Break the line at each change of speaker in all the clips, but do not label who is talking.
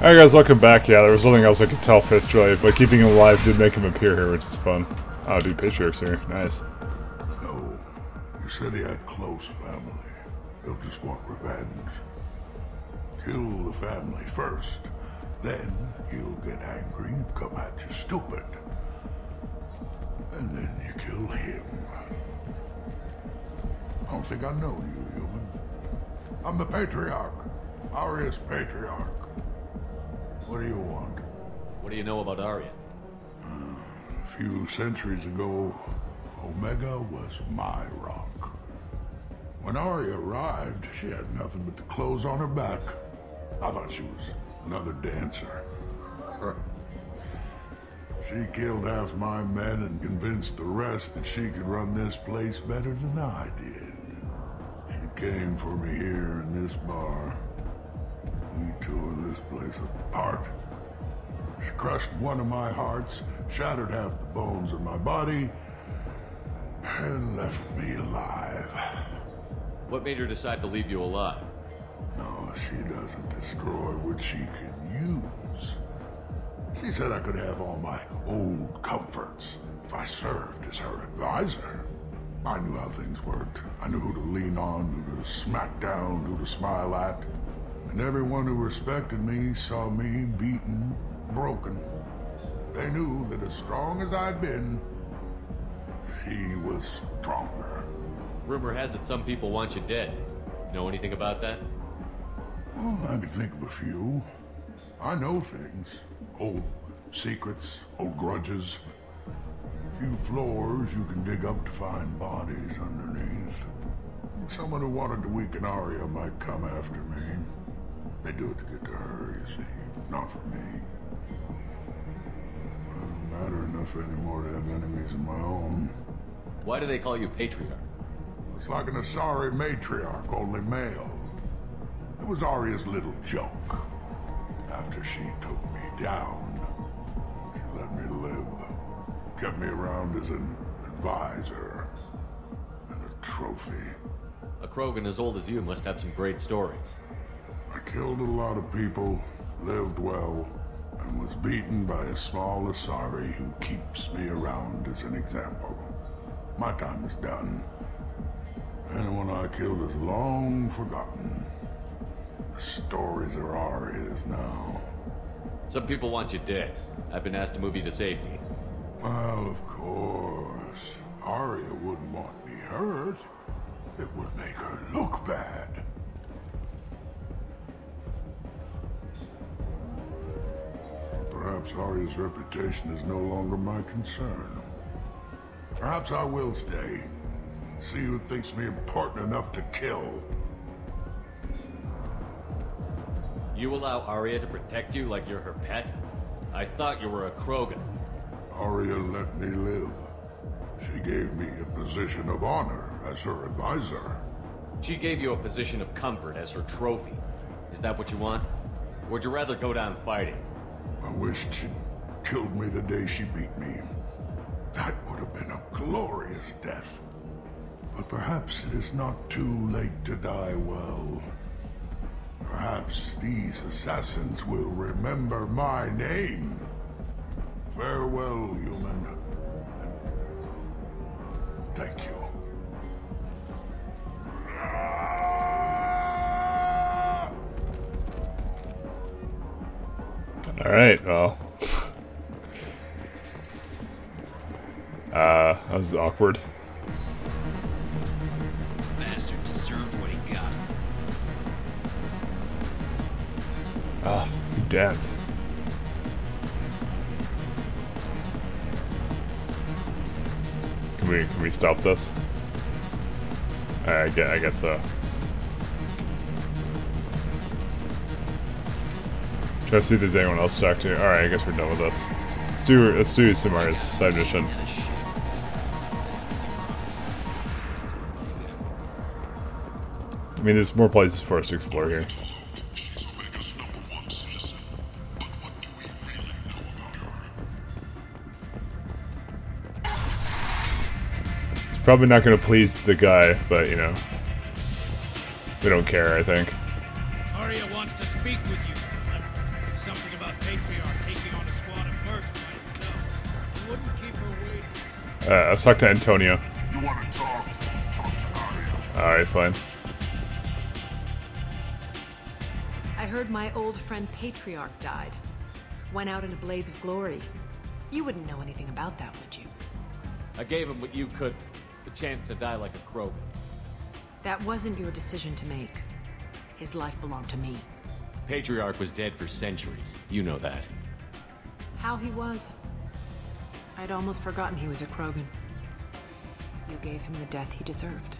Alright guys, welcome back. Yeah, there was nothing else I could tell Fistjoy, but keeping him alive did make him appear here, which is fun. Oh, dude, Patriarch's here. Nice.
No, you said he had close family. They'll just want revenge. Kill the family first, then he'll get angry and come at you stupid. And then you kill him. I don't think I know you, human. I'm the Patriarch. Arius Patriarch. What do you want?
What do you know about Aria?
Uh, a few centuries ago, Omega was my rock. When Aria arrived, she had nothing but the clothes on her back. I thought she was another dancer. She killed half my men and convinced the rest that she could run this place better than I did. She came for me here in this bar. We tore this place apart. She crushed one of my hearts, shattered half the bones in my body, and left me alive.
What made her decide to leave you alive?
No, she doesn't destroy what she can use. She said I could have all my old comforts if I served as her advisor. I knew how things worked. I knew who to lean on, who to smack down, who to smile at. And everyone who respected me saw me beaten, broken. They knew that as strong as I'd been, she was stronger.
Rumor has it some people want you dead. Know anything about that?
Well, I could think of a few. I know things. Old secrets, old grudges. A few floors you can dig up to find bodies underneath. Someone who wanted to weaken Aria might come after me. They do it to get to her, you see, not for me. I don't matter enough anymore to have enemies of my own.
Why do they call you Patriarch?
It's like an Asari matriarch, only male. It was Aria's little joke. After she took me down, she let me live. Kept me around as an advisor and a trophy.
A Krogan as old as you must have some great stories.
I killed a lot of people, lived well, and was beaten by a small Asari who keeps me around as an example. My time is done. Anyone I killed is long forgotten. The stories are Aria's now.
Some people want you dead. I've been asked to move you to safety.
Well, of course. Aria wouldn't want me hurt. It would make her look bad. Perhaps Aria's reputation is no longer my concern. Perhaps I will stay. See who thinks me important enough to kill.
You allow Aria to protect you like you're her pet? I thought you were a Krogan.
Aria let me live. She gave me a position of honor as her advisor.
She gave you a position of comfort as her trophy. Is that what you want? Or would you rather go down fighting?
I wished she'd killed me the day she beat me. That would have been a glorious death. But perhaps it is not too late to die well. Perhaps these assassins will remember my name. Farewell, human. And thank you.
Alright, well. Uh, that was awkward.
Bastard deserved what he got.
Ah, good dance. Can we can we stop this? I guess, I guess so. Try to see if there's anyone else to talk to. All right, I guess we're done with this. Let's do let's do Samara's side mission. I mean, there's more places for us to explore here. It's probably not going to please the guy, but you know, we don't care. I think.
Aria wants to speak with you.
Uh, let's talk to Antonio.
You want to talk? Talk to
Alright, fine.
I heard my old friend Patriarch died. Went out in a blaze of glory. You wouldn't know anything about that, would you?
I gave him what you could. The chance to die like a Krogan.
That wasn't your decision to make. His life belonged to me.
Patriarch was dead for centuries. You know that.
How he was. I'd almost forgotten he was a Krogan. You gave him the death he deserved.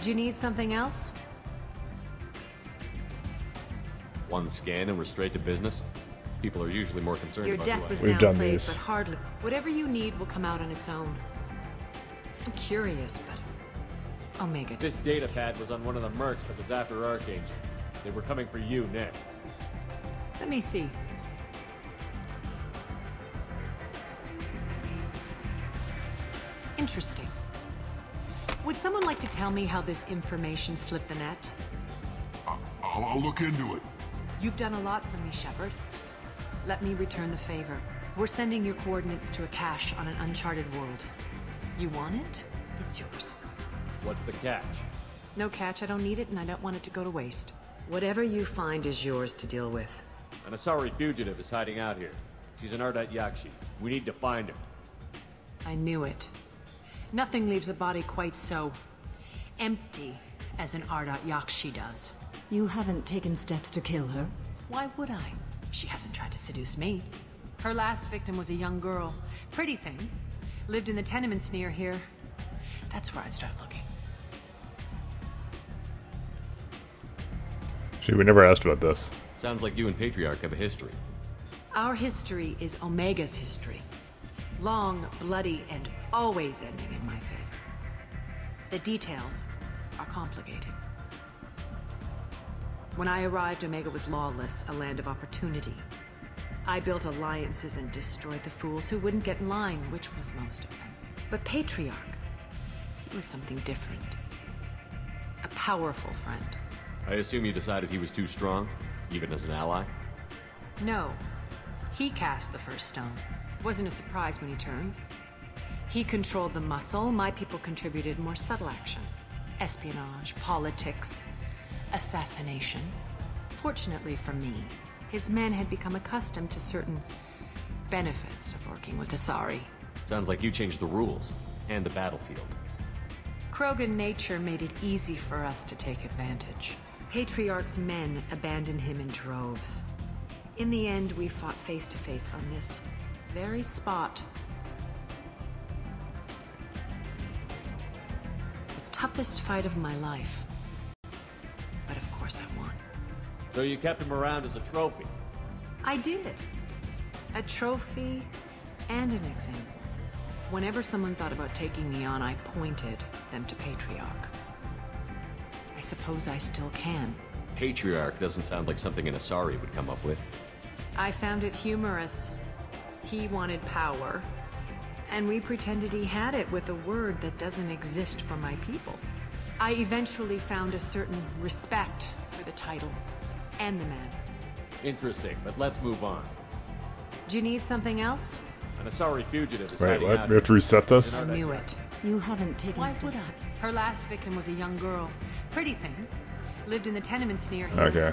Do you need something else?
One scan and we're straight to business? People are usually more concerned
Your
about
death was
am.
We've done
downplayed,
these.
but hardly. Whatever you need will come out on its own. I'm curious, but Omega.
This data pad was on one of the mercs that was after Archangel. They were coming for you next.
Let me see. Interesting. Would someone like to tell me how this information slipped the net?
I- I'll, I'll look into it.
You've done a lot for me, Shepard. Let me return the favor. We're sending your coordinates to a cache on an uncharted world. You want it? It's yours.
What's the catch?
No catch, I don't need it, and I don't want it to go to waste. Whatever you find is yours to deal with.
An Asari fugitive is hiding out here. She's an Ardat Yakshi. We need to find her.
I knew it. Nothing leaves a body quite so empty as an Ardat Yakshi does.
You haven't taken steps to kill her?
Why would I? She hasn't tried to seduce me. Her last victim was a young girl. Pretty thing. Lived in the tenements near here. That's where I'd start looking.
Gee, we never asked about this.
Sounds like you and Patriarch have a history.
Our history is Omega's history. Long, bloody, and always ending in my favor. The details are complicated. When I arrived, Omega was lawless, a land of opportunity. I built alliances and destroyed the fools who wouldn't get in line, which was most of them. But Patriarch, he was something different. A powerful friend.
I assume you decided he was too strong, even as an ally?
No. He cast the first stone. Wasn't a surprise when he turned. He controlled the muscle, my people contributed more subtle action. Espionage, politics, assassination. Fortunately for me, his men had become accustomed to certain benefits of working with Asari.
Sounds like you changed the rules and the battlefield.
Krogan nature made it easy for us to take advantage. Patriarch's men abandoned him in droves. In the end, we fought face to face on this very spot. The toughest fight of my life. But of course I won.
So you kept him around as a trophy.
I did. A trophy and an example. Whenever someone thought about taking me on, I pointed them to Patriarch. I suppose I still can.
Patriarch doesn't sound like something an Asari would come up with.
I found it humorous. He wanted power, and we pretended he had it with a word that doesn't exist for my people. I eventually found a certain respect for the title and the man.
Interesting, but let's move on.
Do you need something else?
An Asari fugitive is
Wait, what?
out
We have to reset this?
I knew it.
You haven't taken
Why would
steps
I? Her last victim was a young girl. Pretty thing. Lived in the tenements near here.
Okay.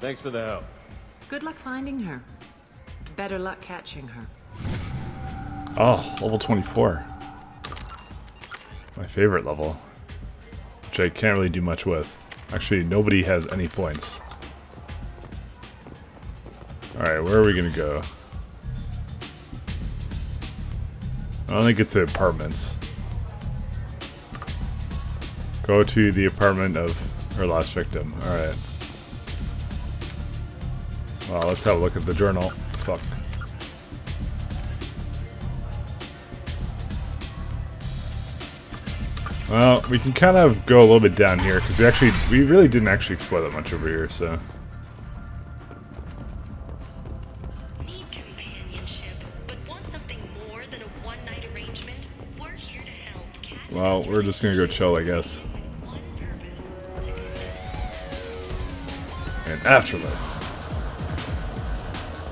Thanks for the help.
Good luck finding her. Better luck catching her.
Oh, level 24. My favorite level. Which I can't really do much with. Actually, nobody has any points. Alright, where are we gonna go? I don't think it's the apartments. Go to the apartment of her last victim. Alright. Well, let's have a look at the journal. Fuck. Well, we can kind of go a little bit down here because we actually we really didn't actually explore that much over here. So
Need companionship, but want something more than a one-night arrangement? We're here to help.
Well, we're just gonna go chill, I guess. Afterlife.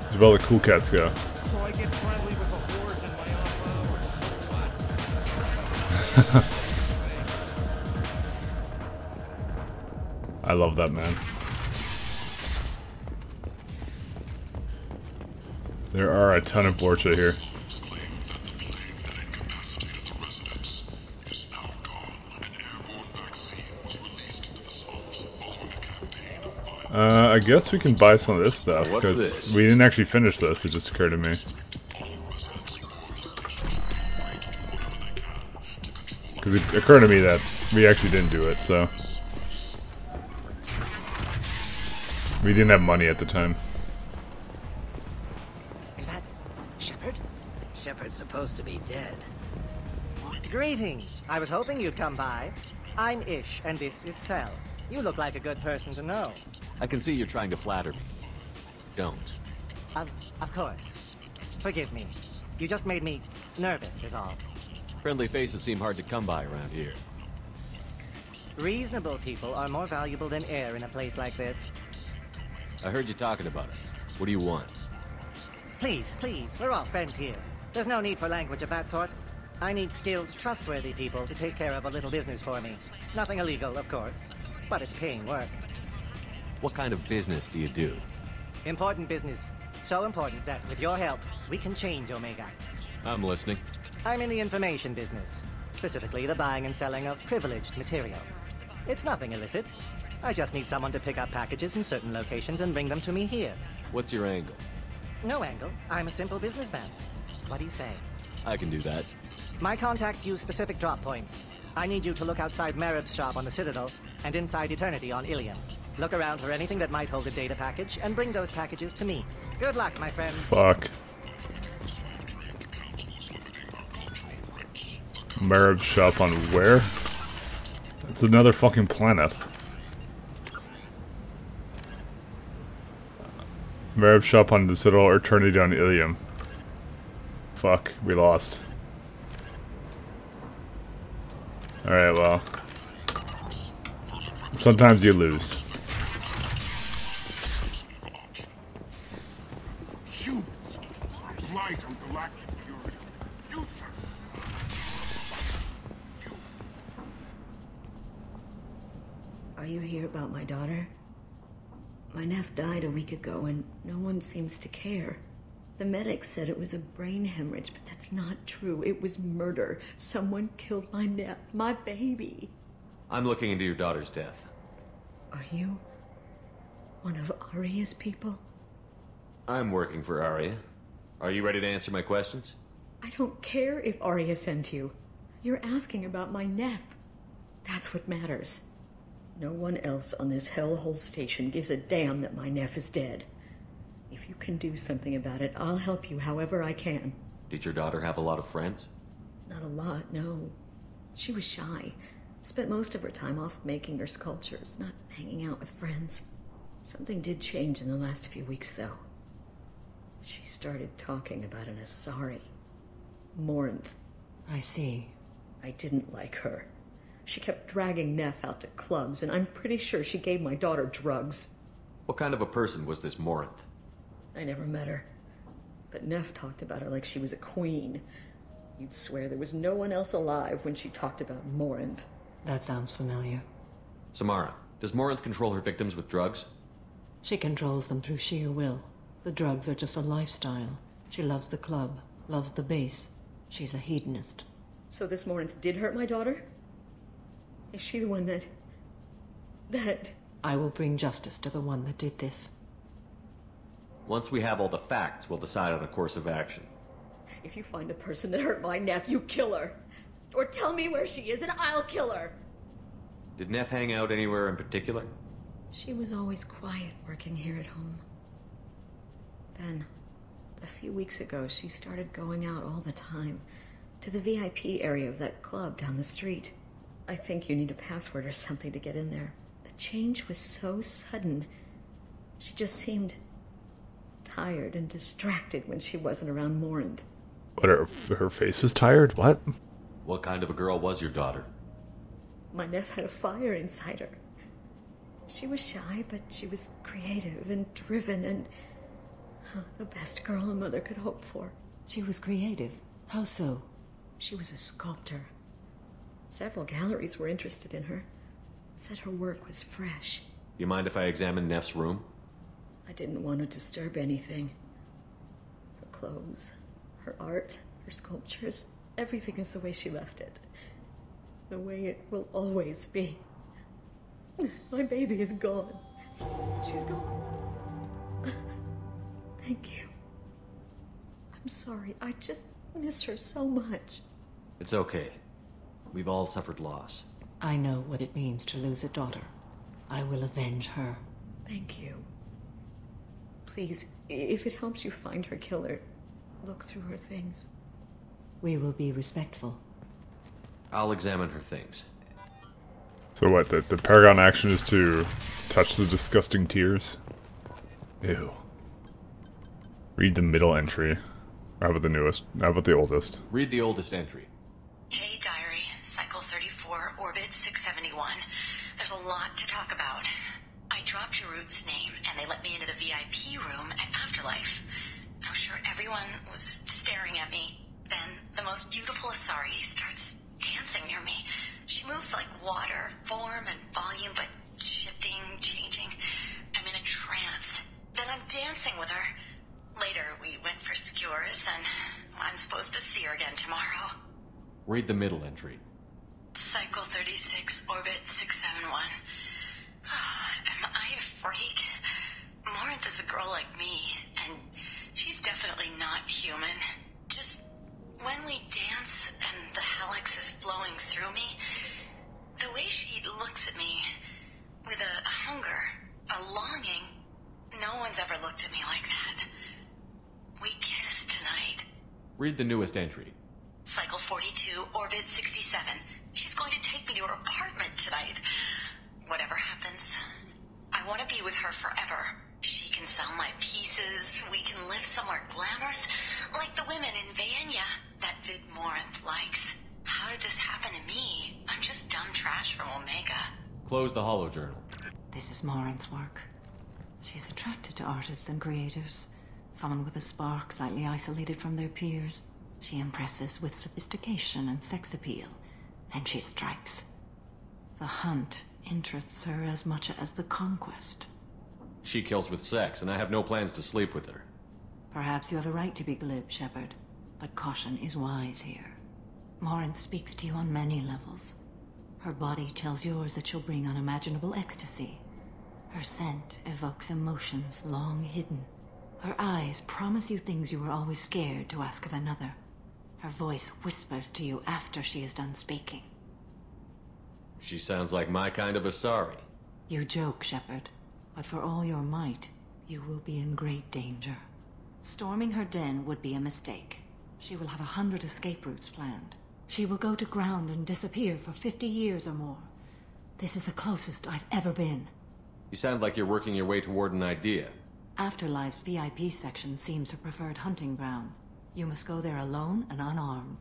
It's where all the cool cats go.
So I get friendly with the whores in my off.
I love that man. There are a ton of Vorcha here. Uh, I guess we can buy some of this stuff because we didn't actually finish this. It just occurred to me. Because it occurred to me that we actually didn't do it, so we didn't have money at the time.
Is that Shepard? Shepard's supposed to be dead. Greetings. I was hoping you'd come by. I'm Ish, and this is Cell. You look like a good person to know.
I can see you're trying to flatter me. Don't.
Of, of course. Forgive me. You just made me nervous, is all.
Friendly faces seem hard to come by around here.
Reasonable people are more valuable than air in a place like this.
I heard you talking about it. What do you want?
Please, please, we're all friends here. There's no need for language of that sort. I need skilled, trustworthy people to take care of a little business for me. Nothing illegal, of course, but it's paying work.
What kind of business do you do?
Important business. So important that, with your help, we can change Omega.
I'm listening.
I'm in the information business, specifically the buying and selling of privileged material. It's nothing illicit. I just need someone to pick up packages in certain locations and bring them to me here.
What's your angle?
No angle. I'm a simple businessman. What do you say?
I can do that.
My contacts use specific drop points. I need you to look outside Merib's shop on the Citadel and inside Eternity on Ilium. Look around for anything that might hold a data package and bring those packages to me. Good luck, my friends.
Fuck. Marib's shop on where? That's another fucking planet. Marib's shop on the Citadel or Eternity on Ilium. Fuck, we lost. Alright, well. Sometimes you lose.
You hear about my daughter? My nephew died a week ago and no one seems to care. The medics said it was a brain hemorrhage, but that's not true. It was murder. Someone killed my nephew, my baby.
I'm looking into your daughter's death.
Are you one of Aria's people?
I'm working for Aria. Are you ready to answer my questions?
I don't care if Aria sent you. You're asking about my nephew. That's what matters. No one else on this hellhole station gives a damn that my nephew is dead. If you can do something about it, I'll help you however I can.
Did your daughter have a lot of friends?
Not a lot, no. She was shy. Spent most of her time off making her sculptures, not hanging out with friends. Something did change in the last few weeks, though. She started talking about an Asari. Morinth.
I see.
I didn't like her. She kept dragging Neff out to clubs, and I'm pretty sure she gave my daughter drugs.
What kind of a person was this Morinth?
I never met her. But Neff talked about her like she was a queen. You'd swear there was no one else alive when she talked about Morinth.
That sounds familiar.
Samara, does Morinth control her victims with drugs?
She controls them through sheer will. The drugs are just a lifestyle. She loves the club, loves the base. She's a hedonist.
So this Morinth did hurt my daughter? Is she the one that. that.
I will bring justice to the one that did this.
Once we have all the facts, we'll decide on a course of action.
If you find the person that hurt my nephew, kill her. Or tell me where she is and I'll kill her.
Did Neff hang out anywhere in particular?
She was always quiet working here at home. Then, a few weeks ago, she started going out all the time to the VIP area of that club down the street. I think you need a password or something to get in there. The change was so sudden. She just seemed tired and distracted when she wasn't around Morinth.
But her, her face was tired? What?
What kind of a girl was your daughter?
My nephew had a fire inside her. She was shy, but she was creative and driven and huh, the best girl a mother could hope for.
She was creative. How so?
She was a sculptor. Several galleries were interested in her. Said her work was fresh.
You mind if I examine Neff's room?
I didn't want to disturb anything. Her clothes, her art, her sculptures, everything is the way she left it. The way it will always be. My baby is gone. She's gone. Thank you. I'm sorry. I just miss her so much.
It's okay. We've all suffered loss.
I know what it means to lose a daughter. I will avenge her.
Thank you. Please, if it helps you find her killer, look through her things.
We will be respectful.
I'll examine her things.
So what, the, the Paragon action is to touch the disgusting tears? Ew. Read the middle entry. How about the newest? How about the oldest?
Read the oldest entry.
Hey, 71. There's a lot to talk about. I dropped Jarut's name, and they let me into the VIP room at Afterlife. I'm sure everyone was staring at me. Then the most beautiful Asari starts dancing near me. She moves like water, form and volume, but shifting, changing. I'm in a trance. Then I'm dancing with her. Later, we went for skewers, and I'm supposed to see her again tomorrow.
Read the middle entry.
Cycle 36, Orbit 671. Am I a freak? Morinth is a girl like me, and she's definitely not human. Just when we dance and the helix is flowing through me, the way she looks at me with a hunger, a longing, no one's ever looked at me like that. We kissed tonight.
Read the newest entry.
Cycle 42, Orbit 67. She's going to take me to her apartment tonight. Whatever happens, I want to be with her forever. She can sell my pieces. We can live somewhere glamorous, like the women in Vaenia that Vid Morinth likes. How did this happen to me? I'm just dumb trash from Omega.
Close the hollow journal.
This is Morinth's work. She's attracted to artists and creators. Someone with a spark, slightly isolated from their peers. She impresses with sophistication and sex appeal. Then she strikes. The hunt interests her as much as the conquest.
She kills with sex, and I have no plans to sleep with her.
Perhaps you have a right to be glib, Shepard, but caution is wise here. Morinth speaks to you on many levels. Her body tells yours that she'll bring unimaginable ecstasy. Her scent evokes emotions long hidden. Her eyes promise you things you were always scared to ask of another. Her voice whispers to you after she is done speaking.
She sounds like my kind of Asari.
You joke, Shepard, but for all your might, you will be in great danger. Storming her den would be a mistake. She will have a hundred escape routes planned. She will go to ground and disappear for 50 years or more. This is the closest I've ever been.
You sound like you're working your way toward an idea.
Afterlife's VIP section seems her preferred hunting ground. You must go there alone and unarmed.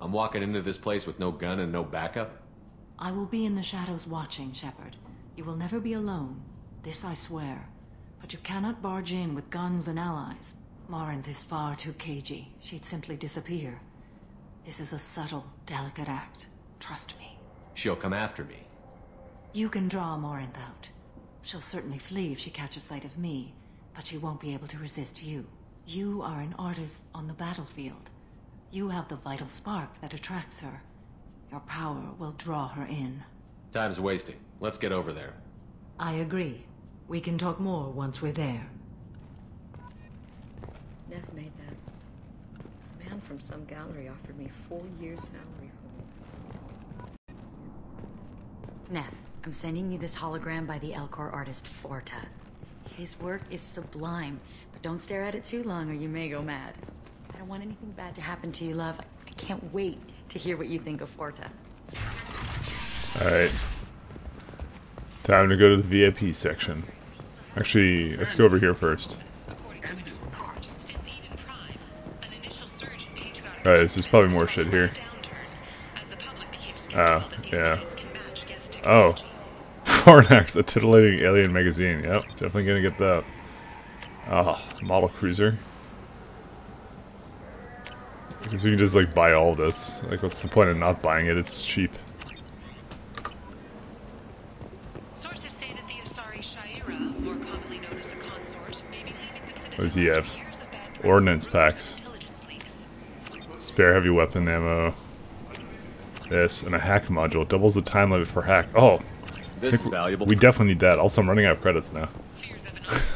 I'm walking into this place with no gun and no backup?
I will be in the shadows watching, Shepard. You will never be alone. This I swear. But you cannot barge in with guns and allies. Morinth is far too cagey. She'd simply disappear. This is a subtle, delicate act. Trust me.
She'll come after me.
You can draw Morinth out. She'll certainly flee if she catches sight of me, but she won't be able to resist you. You are an artist on the battlefield. You have the vital spark that attracts her. Your power will draw her in.
Time's wasting. Let's get over there.
I agree. We can talk more once we're there.
Neff made that. A man from some gallery offered me four years' salary.
Neff, I'm sending you this hologram by the Elcor artist Forta. His work is sublime, but don't stare at it too long or you may go mad. I don't want anything bad to happen to you, love. I can't wait to hear what you think of Forta.
Alright. Time to go to the VIP section. Actually, let's go over here first. Alright, this is probably more shit here. Ah, oh, yeah. Oh. Fornax, a titillating alien magazine. Yep, definitely gonna get that. Ah, model cruiser. Because we can just like buy all this. Like, what's the point of not buying it? It's cheap.
Sources say that the Asari Shaira, more commonly known as the Consort, may be leaving the citadel
What does he have? Ordnance packs. Spare heavy weapon ammo. This, and a hack module. Doubles the time limit for hack. Oh!
This is valuable.
We definitely need that. Also, I'm running out of credits now.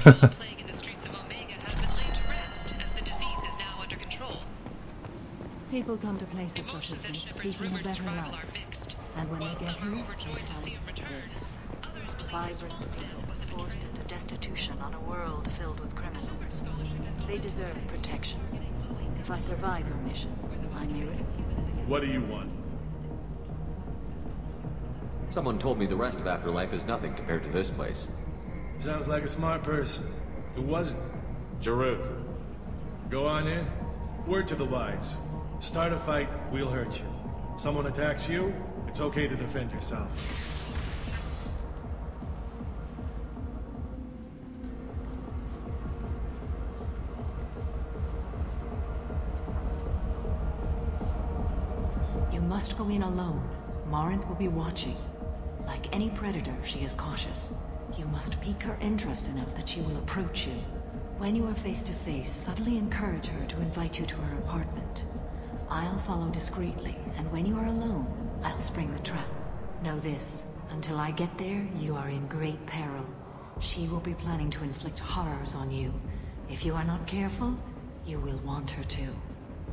plague in the streets of Omega have been laid to rest, as the disease is now under control.
People come to places such as this seeking a better life. And when they get here, they find this. Vibrant people forced into destitution on a world filled with criminals. They deserve protection. If I survive your mission, I may re-
What do you want?
Someone told me the rest of Afterlife is nothing compared to this place.
Sounds like a smart person. Who wasn't?
Jarut.
Go on in. Word to the wise. Start a fight, we'll hurt you. Someone attacks you, it's okay to defend yourself.
You must go in alone. Morinth will be watching. Like any predator, she is cautious. You must pique her interest enough that she will approach you. When you are face to face, subtly encourage her to invite you to her apartment. I'll follow discreetly, and when you are alone, I'll spring the trap. Know this, until I get there, you are in great peril. She will be planning to inflict horrors on you. If you are not careful, you will want her to.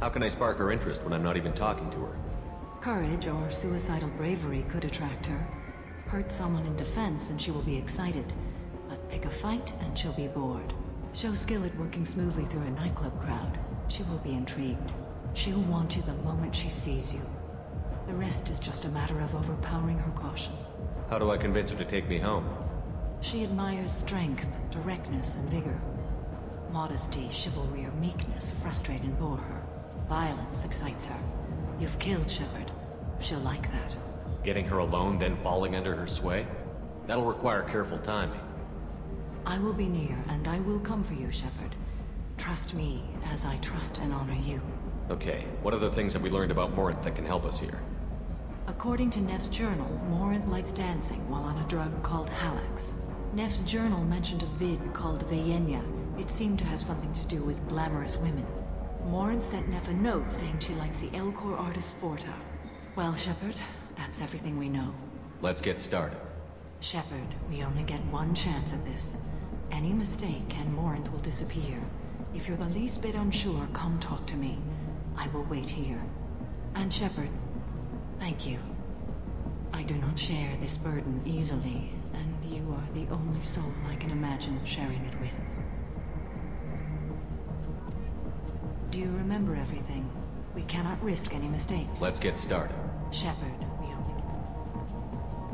How can I spark her interest when I'm not even talking to her?
Courage or suicidal bravery could attract her. Hurt someone in defense and she will be excited. But pick a fight and she'll be bored. Show skill at working smoothly through a nightclub crowd. She will be intrigued. She'll want you the moment she sees you. The rest is just a matter of overpowering her caution.
How do I convince her to take me home?
She admires strength, directness, and vigor. Modesty, chivalry, or meekness frustrate and bore her. Violence excites her. You've killed Shepard. She'll like that.
Getting her alone, then falling under her sway? That'll require careful timing.
I will be near, and I will come for you, Shepard. Trust me, as I trust and honor you.
Okay, what other things have we learned about Morinth that can help us here?
According to Neff's journal, Morinth likes dancing while on a drug called Hallex. Neff's journal mentioned a vid called Vaenia. It seemed to have something to do with glamorous women. Morinth sent Neff a note saying she likes the Elcor artist Forta. Well, Shepard, that's everything we know.
Let's get started.
Shepard, we only get one chance at this. Any mistake and Morinth will disappear. If you're the least bit unsure, come talk to me. I will wait here. And Shepard, thank you. I do not share this burden easily, and you are the only soul I can imagine sharing it with. Do you remember everything? We cannot risk any mistakes.
Let's get started.
Shepard.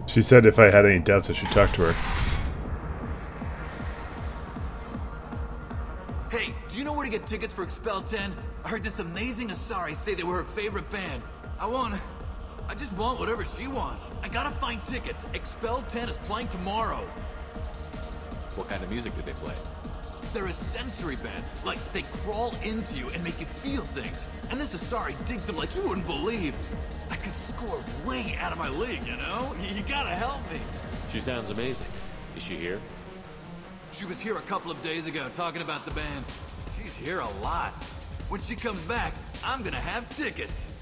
She said if I had any doubts, I should talk to her.
Hey, do you know where to get tickets for Expel 10? I heard this amazing Asari say they were her favorite band. I want... I just want whatever she wants. I gotta find tickets. Expel 10 is playing tomorrow.
What kind of music did they play?
They're a sensory band. Like, they crawl into you and make you feel things. And this Asari digs them like you wouldn't believe. I could score way out of my league, you know? You gotta help me.
She sounds amazing. Is she here?
She was here a couple of days ago talking about the band. She's here a lot. When she comes back, I'm gonna have tickets.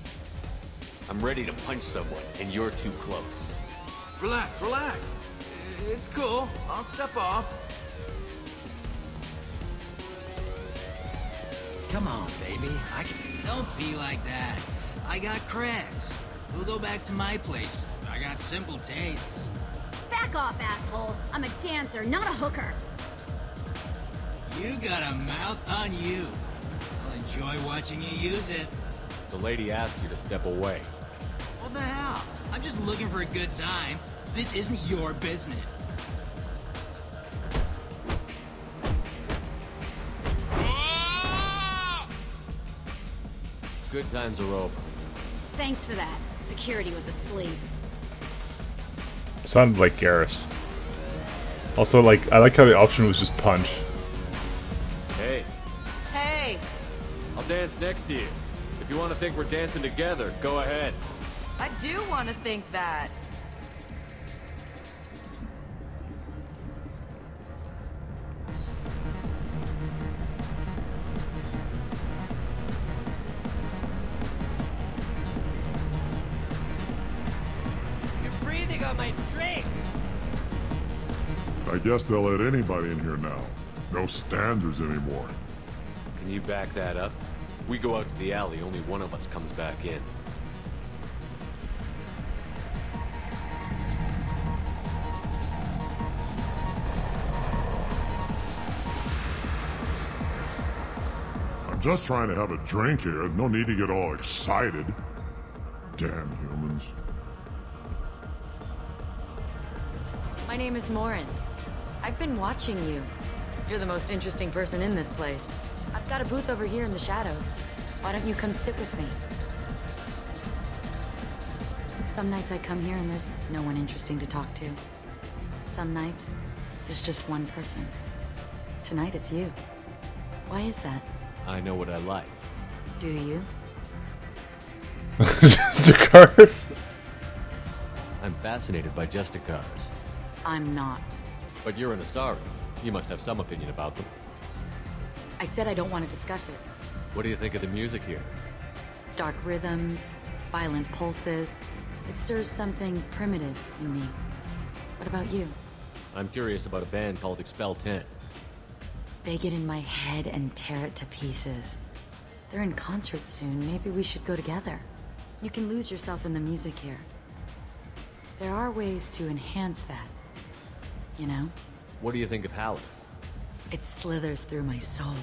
I'm ready to punch someone, and you're too close.
Relax, relax. It's cool. I'll step off.
Come on, baby. I can. Don't be like that. I got creds. We'll go back to my place. I got simple tastes.
Back off, asshole. I'm a dancer, not a hooker.
You got a mouth on you. I'll enjoy watching you use it.
The lady asked you to step away.
What the hell? I'm just looking for a good time. This isn't your business.
Good times are over.
Thanks for that. Security was asleep.
Sounded like Garrus. Also, like, I like how the option was just punch.
Hey,
Hey,
I'll dance next to you. If you want to think we're dancing together, go ahead.
I do want to think that.
Guess they'll let anybody in here now. No standards anymore.
Can you back that up? We go out to the alley, only one of us comes back in.
I'm just trying to have a drink here. No need to get all excited. Damn humans.
My name is Morinth. I've been watching you. You're the most interesting person in this place. I've got a booth over here in the shadows. Why don't you come sit with me? Some nights I come here and there's no one interesting to talk to. Some nights, there's just one person. Tonight it's you. Why is that?
I know what I like.
Do you?
just the cars.
I'm fascinated by Justicars.
I'm not.
But you're an Asari. You must have some opinion about them.
I said I don't want to discuss it.
What do you think of the music here?
Dark rhythms, violent pulses. It stirs something primitive in me. What about you?
I'm curious about a band called Expel 10.
They get in my head and tear it to pieces. They're in concert soon. Maybe we should go together. You can lose yourself in the music here. There are ways to enhance that. You know?
What do you think of Hallex?
It slithers through my soul.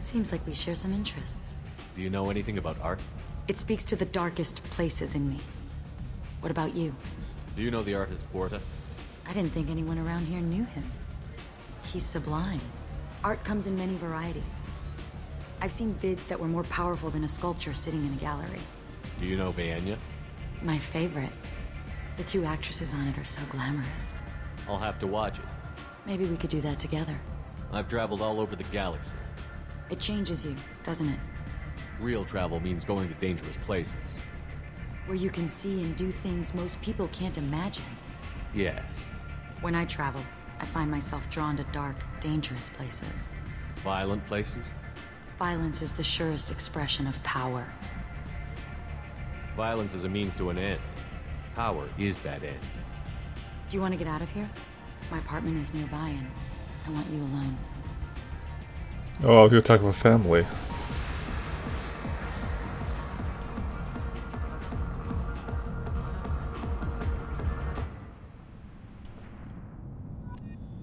Seems like we share some interests.
Do you know anything about art?
It speaks to the darkest places in me. What about you?
Do you know the artist Forta?
I didn't think anyone around here knew him. He's sublime. Art comes in many varieties. I've seen vids that were more powerful than a sculpture sitting in a gallery.
Do you know Vaenia?
My favorite. The two actresses on it are so glamorous.
I'll have to watch it.
Maybe we could do that together.
I've traveled all over the galaxy.
It changes you, doesn't it?
Real travel means going to dangerous places.
Where you can see and do things most people can't imagine.
Yes.
When I travel, I find myself drawn to dark, dangerous places.
Violent places?
Violence is the surest expression of power.
Violence is a means to an end. Power is that end.
Do you want to get out of here? My apartment is nearby and I want you alone.
Oh, I was gonna talk about family.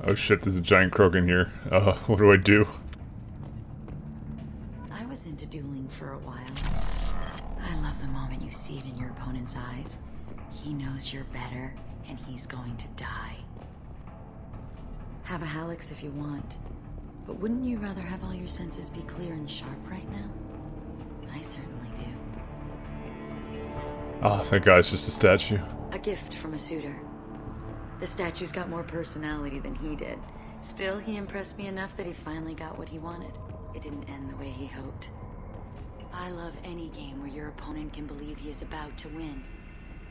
Oh shit, there's a giant croak in here. Uh, what do I do?
I was into dueling for a while. I love the moment you see it in your opponent's eyes. He knows you're better, and he's going to die. Have a Hallex if you want. But wouldn't you rather have all your senses be clear and sharp right now? I certainly do.
Oh, thank God, it's just a statue.
A gift from a suitor. The statue's got more personality than he did. Still, he impressed me enough that he finally got what he wanted. It didn't end the way he hoped. I love any game where your opponent can believe he is about to win,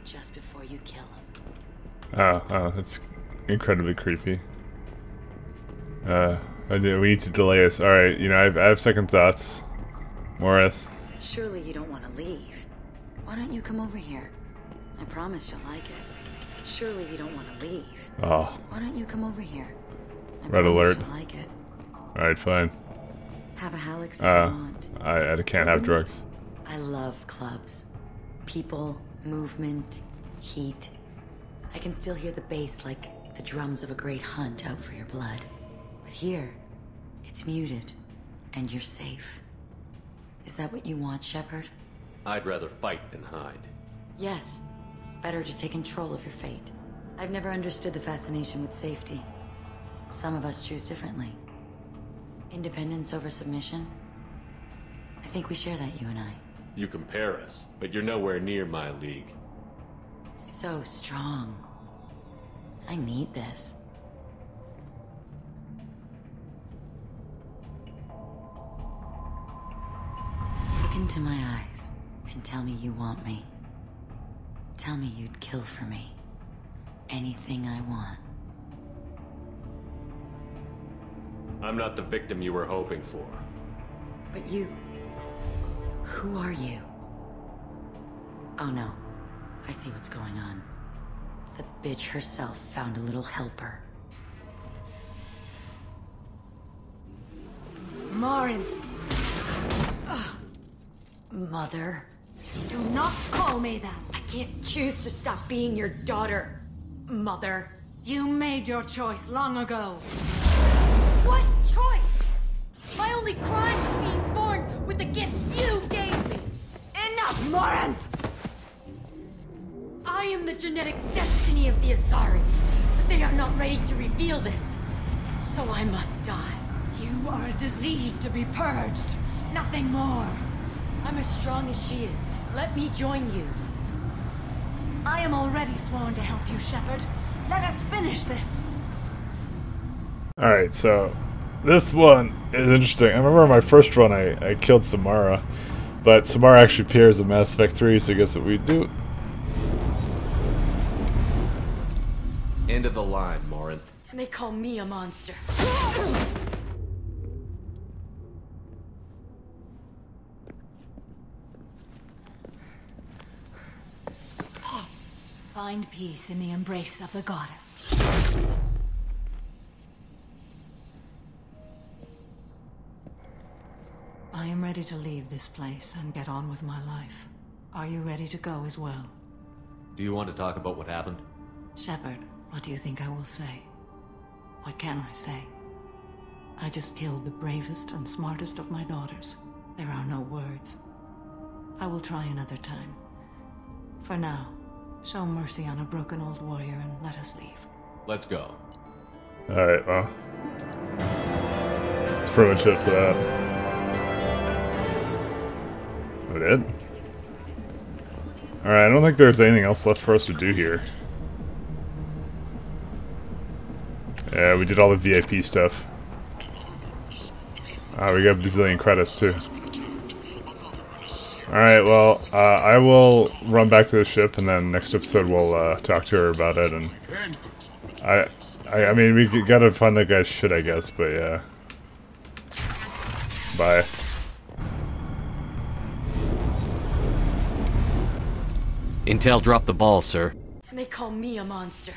just before you kill him.
Ah, ah, that's incredibly creepy. Uh, we need to delay us. Alright, you know, I have, I have second thoughts. Morris.
Surely you don't want to leave. Why don't you come over here? I promise you'll like it. Surely you don't want to leave.
Oh,
Why don't you come over here? I
red alert.
Like it.
Alright, fine.
Have a Hallex if
Uh,
you want.
I, I can't have drugs.
I love clubs. People, movement, heat. I can still hear the bass like the drums of a great hunt out for your blood. But here, it's muted, and you're safe. Is that what you want, Shepard?
I'd rather fight than hide.
Yes. Better to take control of your fate. I've never understood the fascination with safety. Some of us choose differently. Independence over submission? I think we share that, you and I.
You compare us, but you're nowhere near my league.
So strong. I need this. Look into my eyes and tell me you want me. Tell me you'd kill for me. Anything I want.
I'm not the victim you were hoping for.
But you... Who are you? Oh no. I see what's going on. The bitch herself found a little helper.
Morinth,
Mother.
do not call me that.
I can't choose to stop being your daughter. Mother.
You made your choice long ago.
What choice? My only crime was being born with the gifts you gave me.
Enough, Morinth!
I am the genetic destiny of the Asari, but they are not ready to reveal this. So I must die.
You are a disease to be purged. Nothing more.
I'm as strong as she is. Let me join you.
I am already sworn to help you, Shepard. Let us finish this.
Alright, so this one is interesting. I remember my first run I, I killed Samara, but Samara actually appears in Mass Effect 3, so I guess what we do?
End of the line, Morinth.
And they call me a monster.
Find peace in the embrace of the goddess. I am ready to leave this place and get on with my life. Are you ready to go as well?
Do you want to talk about what happened?
Shepard, what do you think I will say? What can I say? I just killed the bravest and smartest of my daughters. There are no words. I will try another time. For now, show mercy on a broken old warrior and let us leave.
Let's go.
Alright, well. That's pretty much it for that. That it? Alright, I don't think there's anything else left for us to do here. Yeah, we did all the VIP stuff. Ah, we got a bazillion credits too. Alright, well, uh, I will run back to the ship and then next episode we'll uh, talk to her about it and... I, I, I mean, we gotta find that guy's shit, I guess, but yeah. Bye.
Intel dropped the ball, sir.
And they call me a monster.